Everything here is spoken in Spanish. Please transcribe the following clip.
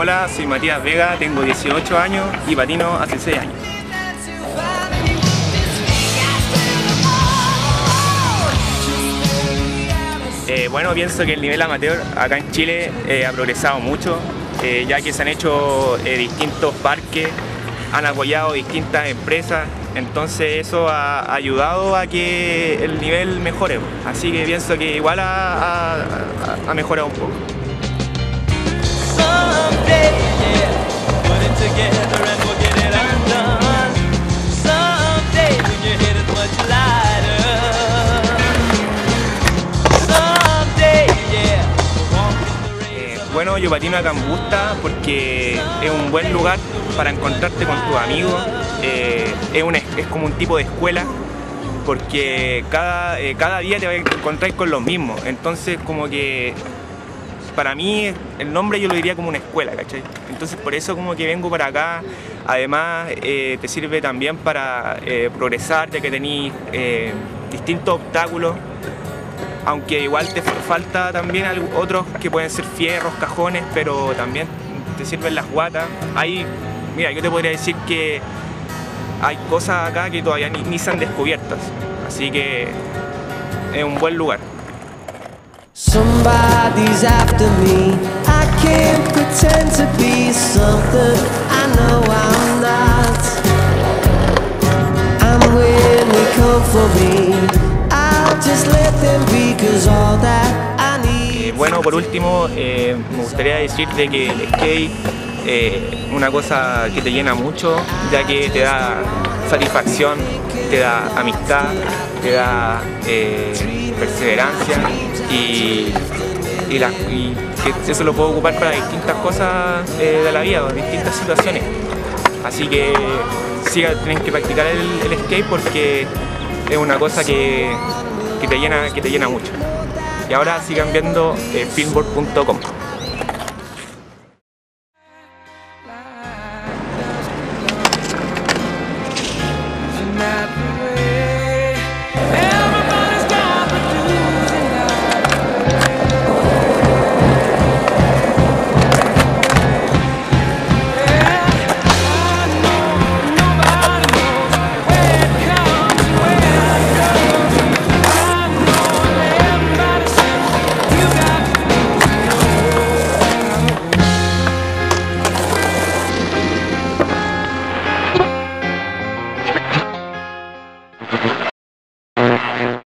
Hola, soy Matías Vega, tengo 18 años y patino hace 6 años. Eh, bueno, pienso que el nivel amateur acá en Chile eh, ha progresado mucho, eh, ya que se han hecho distintos parques, han apoyado distintas empresas, entonces eso ha ayudado a que el nivel mejore. Así que pienso que igual ha, ha mejorado un poco. Bueno, yo patino a Cambusta porque es un buen lugar para encontrarte con tus amigos. Eh, es, como un tipo de escuela porque cada, eh, cada día te vas a encontrar con los mismos. Entonces como que para mí el nombre yo lo diría como una escuela, ¿cachai? Entonces por eso como que vengo para acá. Además eh, te sirve también para progresar ya que tenéis distintos obstáculos aunque igual te falta también otros que pueden ser fierros, cajones, pero también te sirven las guatas. Hay, mira, yo te podría decir que hay cosas acá que todavía ni, se han descubiertas, así que es un buen lugar. Bueno, por último, eh, me gustaría decirte que el skate eh, una cosa que te llena mucho, ya que te da satisfacción, te da amistad, te da eh, perseverancia y, que eso lo puedo ocupar para distintas cosas de la vida, distintas situaciones. Así que siga, tienen que practicar el, skate porque es una cosa que, te llena, que te llena mucho y ahora sigan viendo eh, filmboard.com.